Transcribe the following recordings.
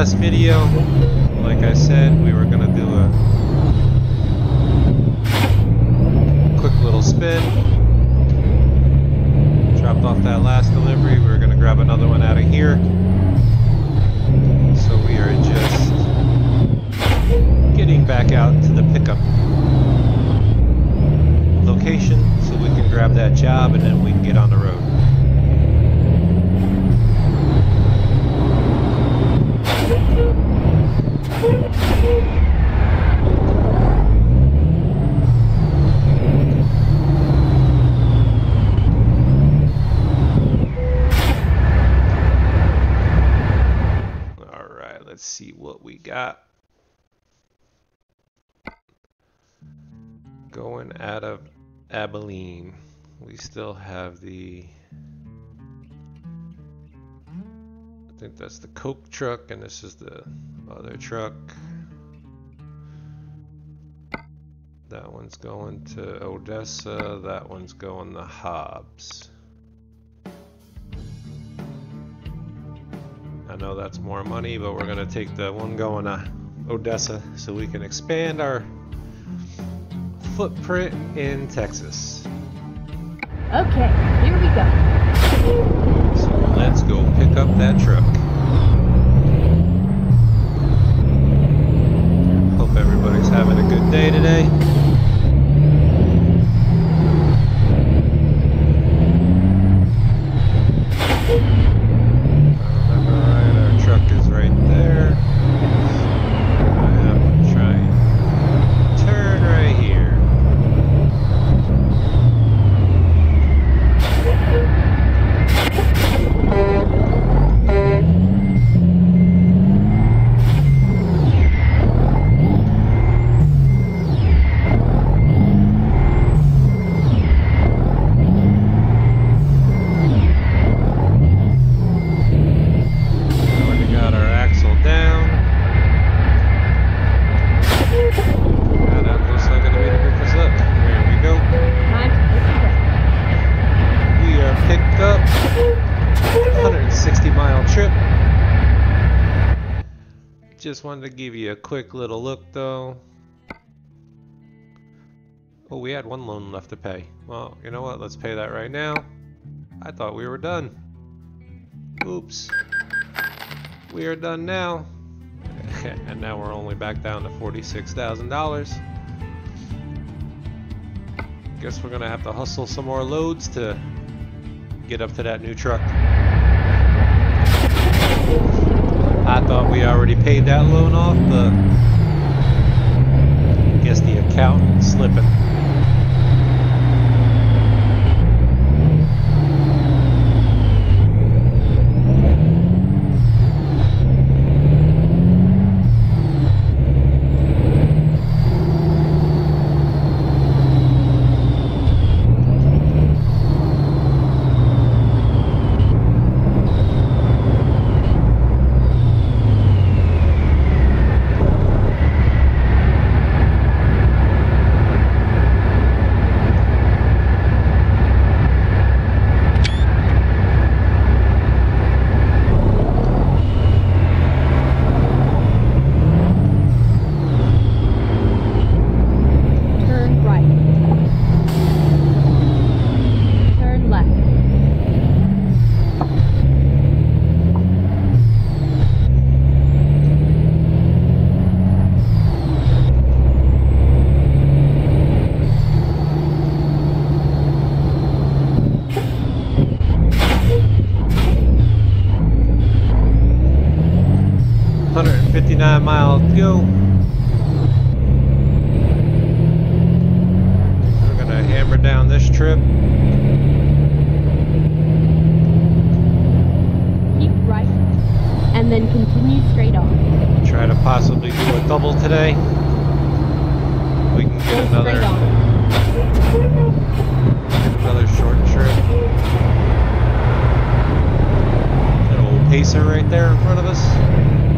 last video. Like I said, we were gonna do a quick little spin. Dropped off that last delivery. We were gonna grab another one out of here. So we are just getting back out to the pickup location so we can grab that job and then we can get on the road. All right, let's see what we got. Going out of Abilene, we still have the. I think that's the Coke truck, and this is the other truck. That one's going to Odessa, that one's going to Hobbs. I know that's more money, but we're gonna take the one going to Odessa so we can expand our footprint in Texas. Okay, here we go. So let's go pick up that truck. Hope everybody's having a good day today. If I remember right, our truck is right there. I have to try and turn right here. Already got our axle down. Yeah, that looks like gonna be to pick us up. There we go. Time to pick it up. We are picked up. 160 mile trip. Just wanted to give you a quick little look though. Oh, we had one loan left to pay. Well, you know what? Let's pay that right now. I thought we were done. Oops. We are done now. and now we're only back down to $46,000. Guess we're gonna have to hustle some more loads to get up to that new truck. I thought we already paid that loan off, but I guess the accountant slipping. Turn right. Turn left. Hundred and fifty-nine miles to go. We're gonna hammer down this trip. Keep right. And then continue straight on. Try to possibly do a double today. We can get another another short trip. An old pacer right there in front of us.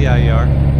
the IER.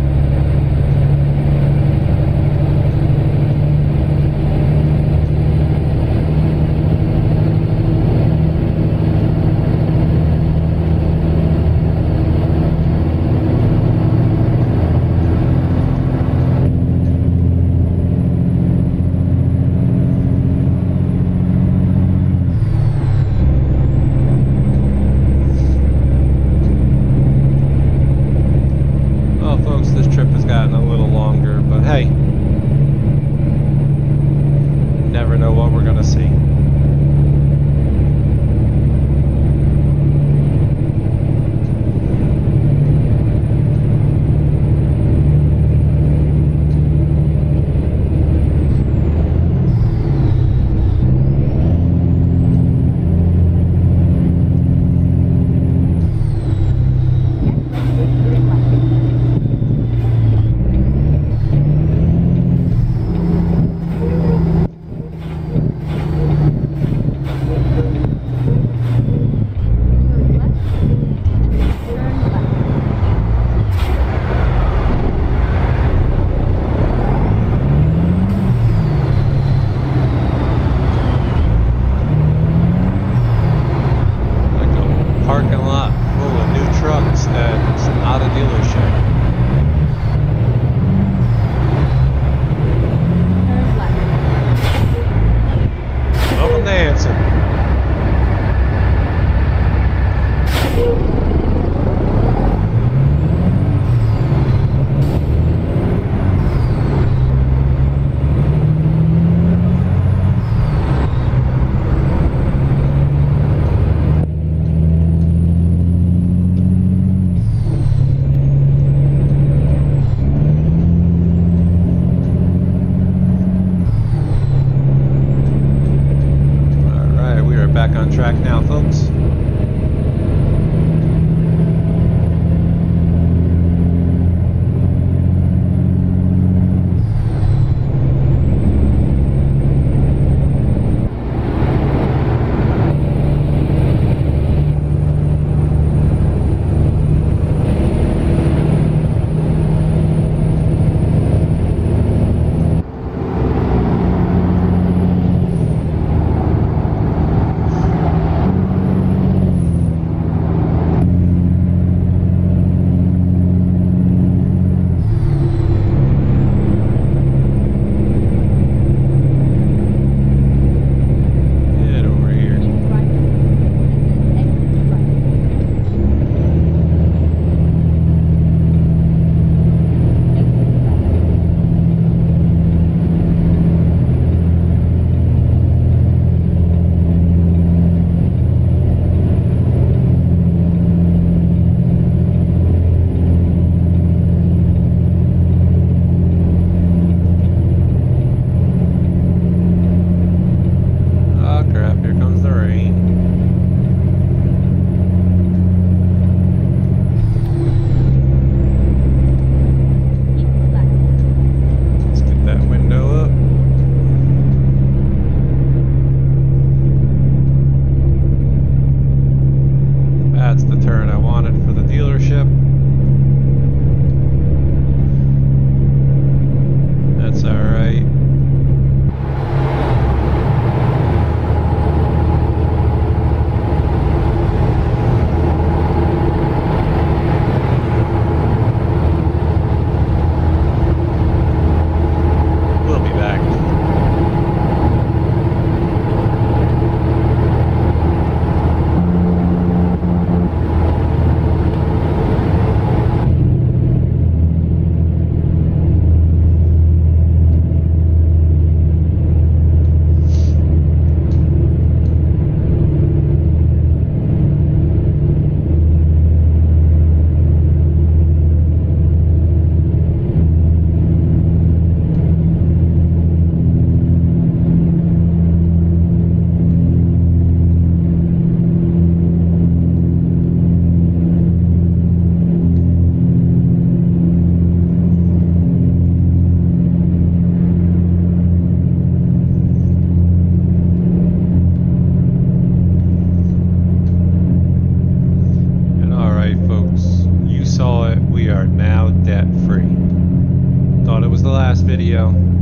last video.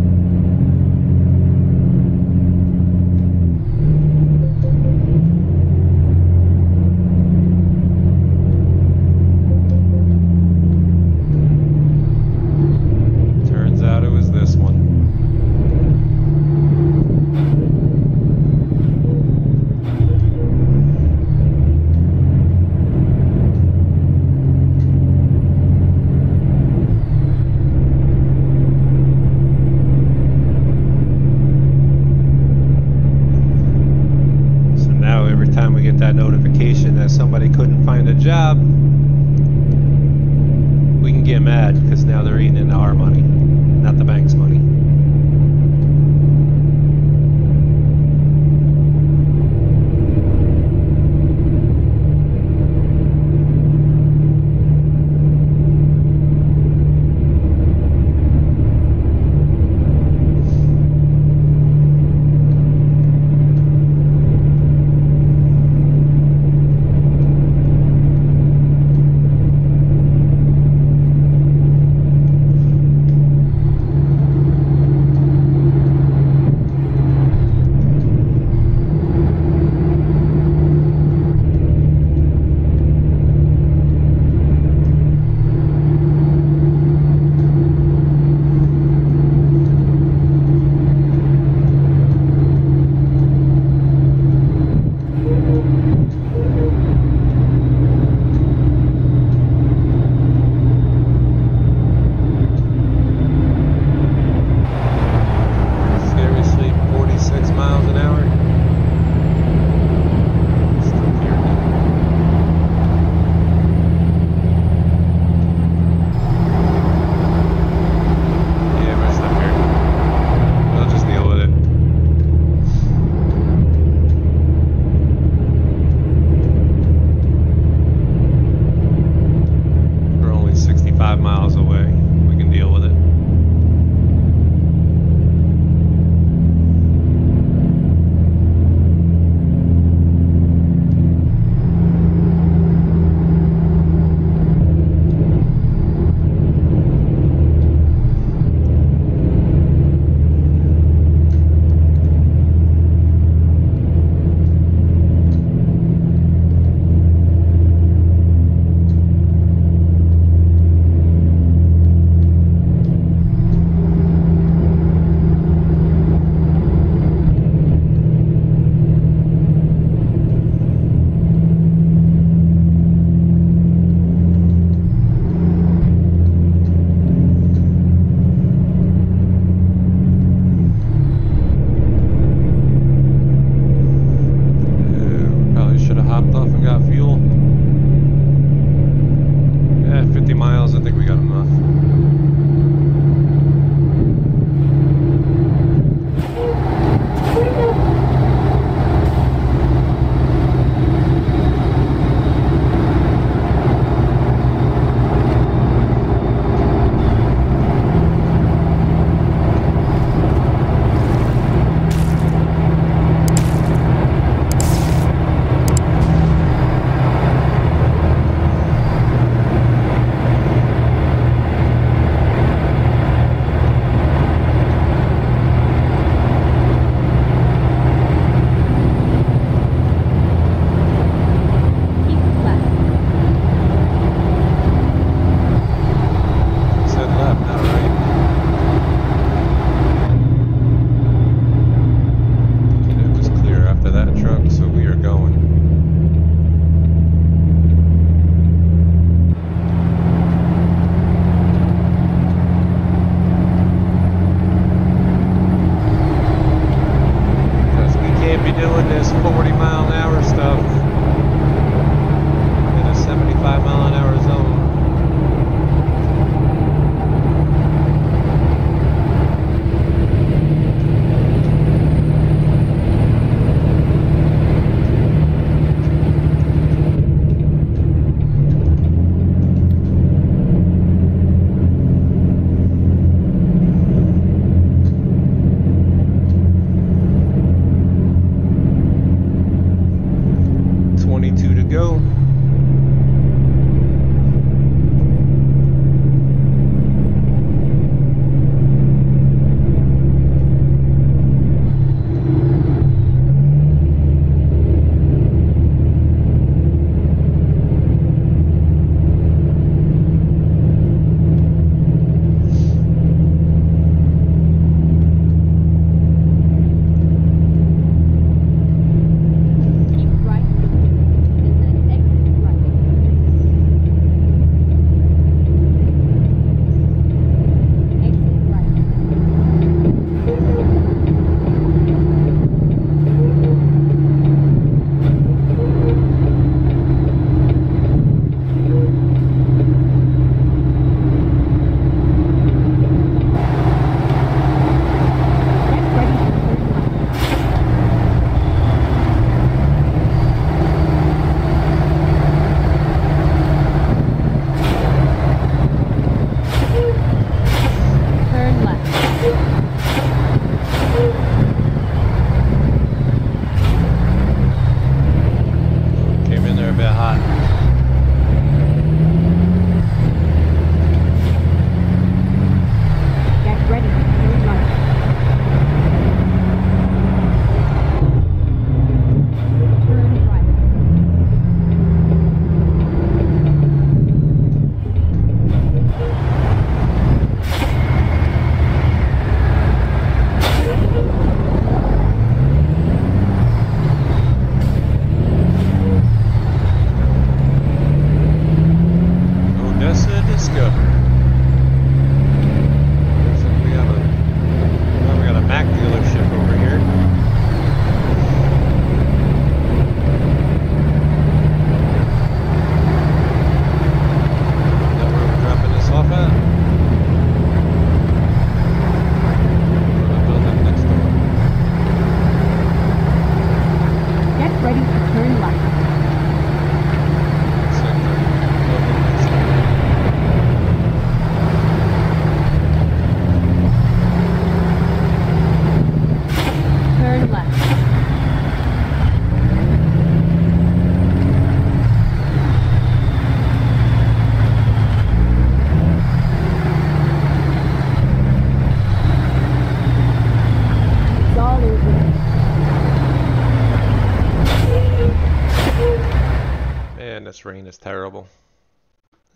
Rain is terrible.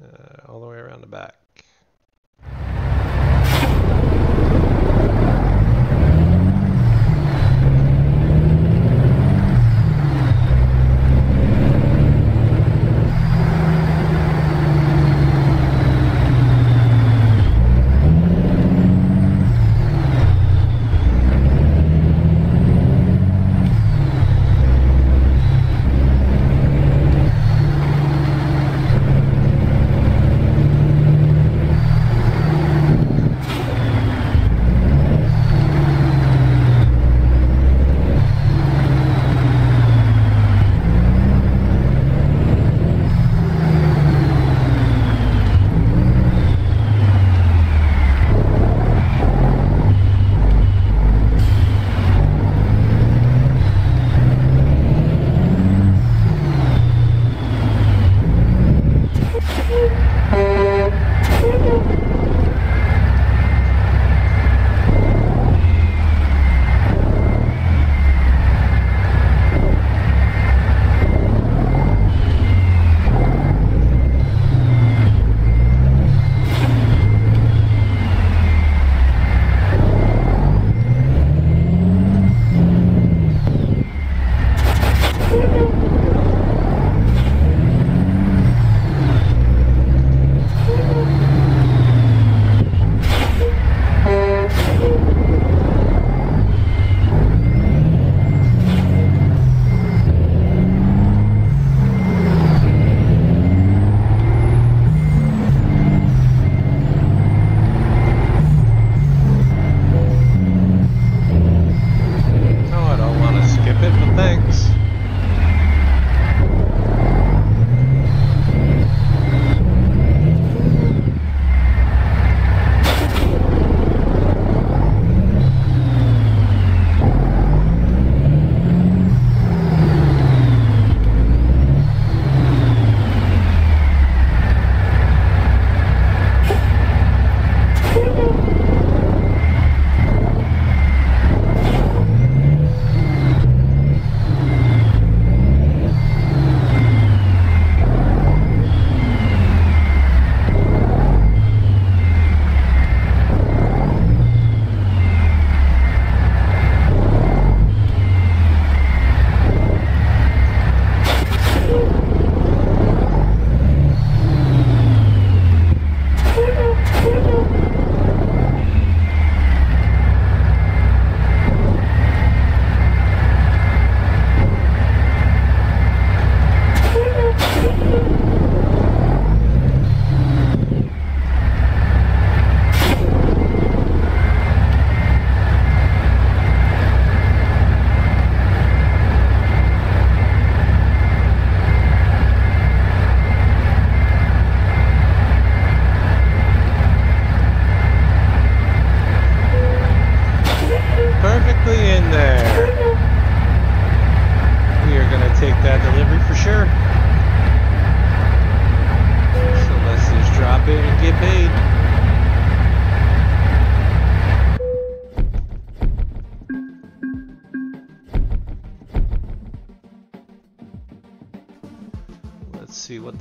Uh, all the way around the back.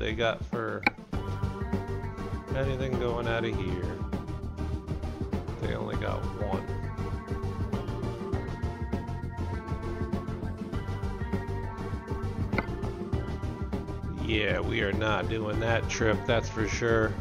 They got for anything going out of here. They only got one. Yeah, we are not doing that trip, that's for sure.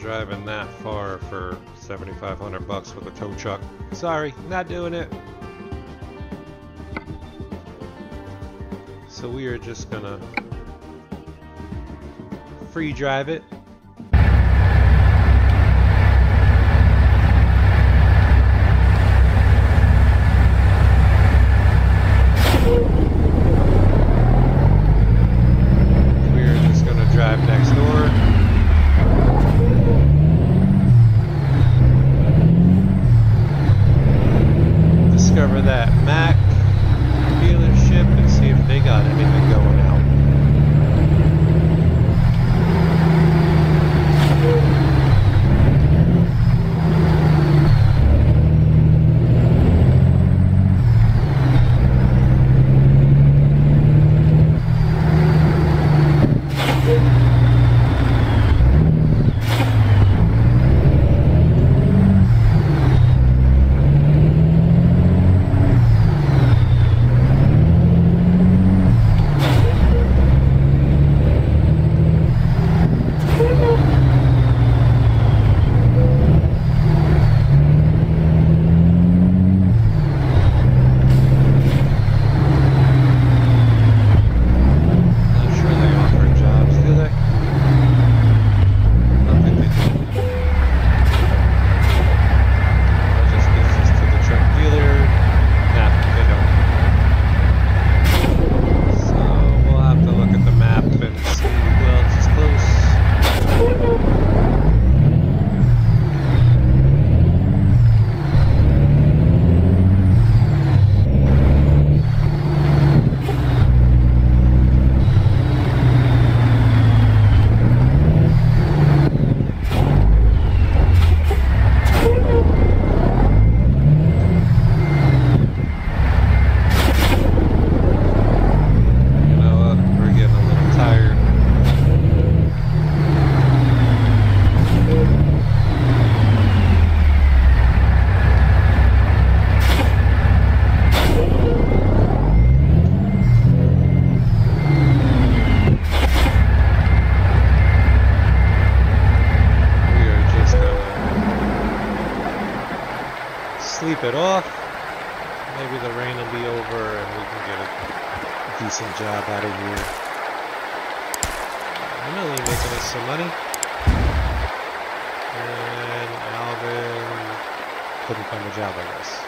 Driving that far for 7500 bucks with a tow truck. Sorry, not doing it. So we are just gonna free drive it. We are just gonna drive next door. Discover that. Mac Job, I guess.